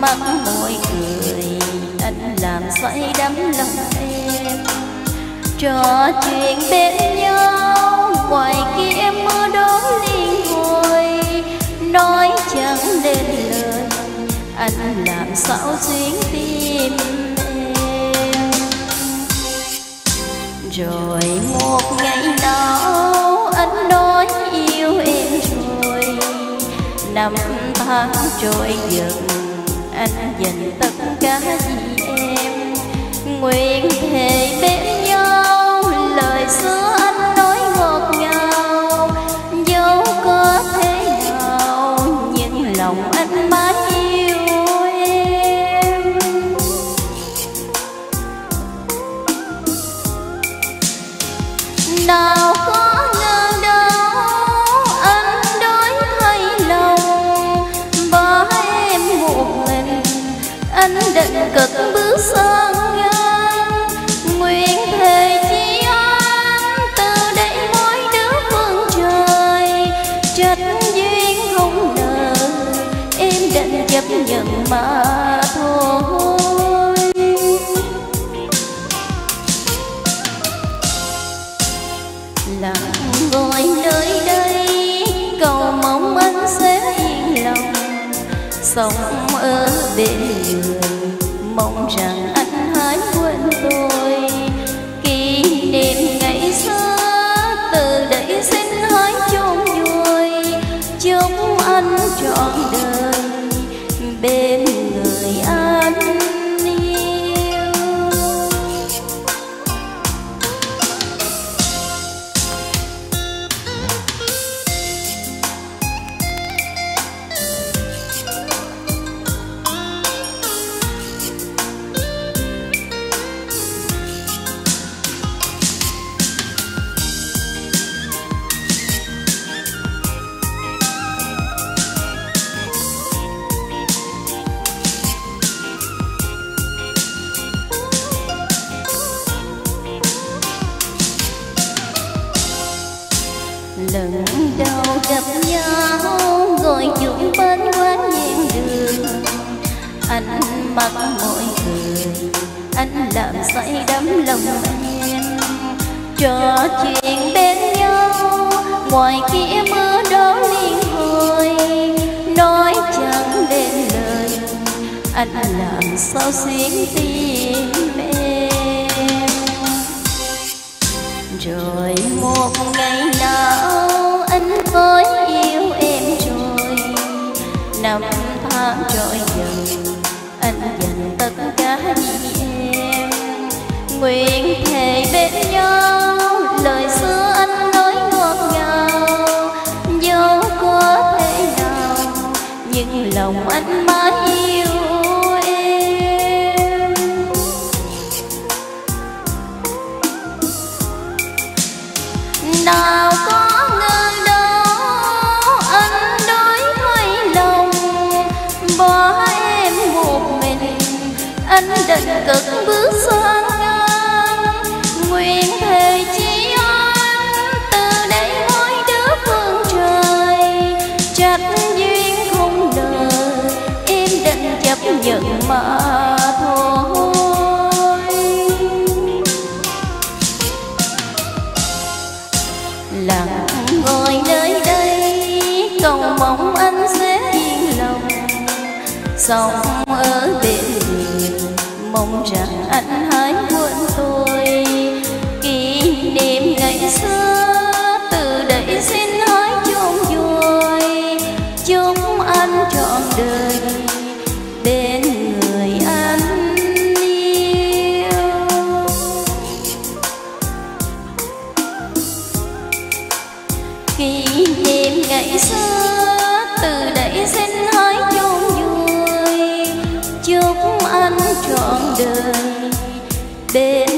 mắt môi cười anh làm say đắm lòng em trò chuyện bên nhau, ngoài kia mưa đó liên hồi. Nói chẳng nên lời, anh làm sao xuyến tim em. Rồi một ngày nào, anh nói yêu em rồi. Năm tháng trôi dần anh dành tất cả vì em. Nguyện thề bên anh định cực bước sang sống ở bên người. Mong rằng mắt mặt người. Anh làm say đắm lòng em trò chuyện bên nhau, ngoài kia mưa đó liên hồi. Nói chẳng lên lời, anh làm sao xuyến tim em? Rồi một ngày nào, anh với yêu em rồi. Năm tháng trôi dần anh dành tất cả vì em. Nguyện thề bên nhau. Anh định cực bước sang ngang. Nguyện thề chi anh từ đây mỗi đứa phương trời. Trách duyên không đời, em định chấp nhận mà thôi. Lặng ngồi nơi đây, cầu mong anh sẽ yên lòng. Sống ở đây rằng anh hãy quên tôi. Đời bên